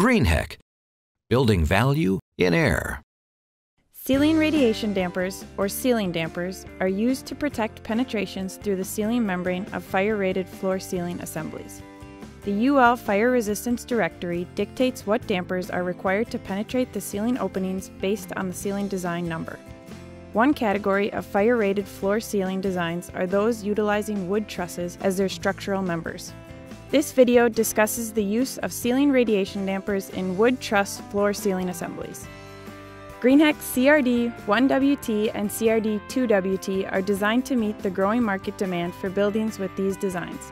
Greenheck, building value in air. Ceiling radiation dampers, or ceiling dampers, are used to protect penetrations through the ceiling membrane of fire-rated floor ceiling assemblies. The UL Fire Resistance Directory dictates what dampers are required to penetrate the ceiling openings based on the ceiling design number. One category of fire-rated floor ceiling designs are those utilizing wood trusses as their structural members. This video discusses the use of ceiling radiation dampers in wood truss floor ceiling assemblies. Greenheck CRD 1WT and CRD 2WT are designed to meet the growing market demand for buildings with these designs.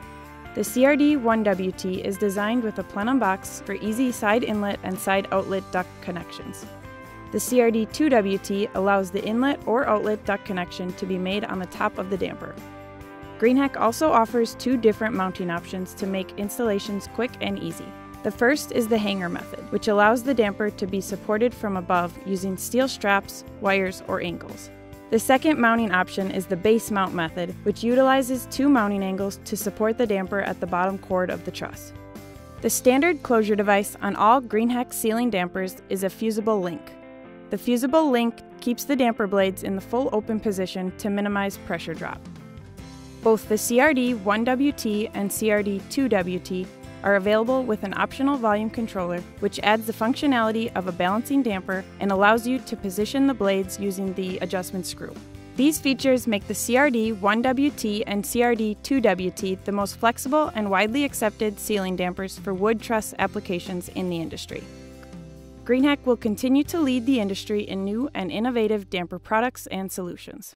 The CRD 1WT is designed with a plenum box for easy side inlet and side outlet duct connections. The CRD 2WT allows the inlet or outlet duct connection to be made on the top of the damper. Greenheck also offers two different mounting options to make installations quick and easy. The first is the hanger method, which allows the damper to be supported from above using steel straps, wires, or angles. The second mounting option is the base mount method, which utilizes two mounting angles to support the damper at the bottom chord of the truss. The standard closure device on all Greenheck ceiling dampers is a fusible link. The fusible link keeps the damper blades in the full open position to minimize pressure drop. Both the CRD 1WT and CRD 2WT are available with an optional volume controller, which adds the functionality of a balancing damper and allows you to position the blades using the adjustment screw. These features make the CRD 1WT and CRD 2WT the most flexible and widely accepted ceiling dampers for wood truss applications in the industry. Greenheck will continue to lead the industry in new and innovative damper products and solutions.